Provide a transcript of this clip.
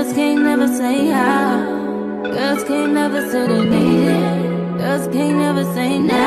Girls can't never say how. Girls can't never say they need it. Girls can't never say no.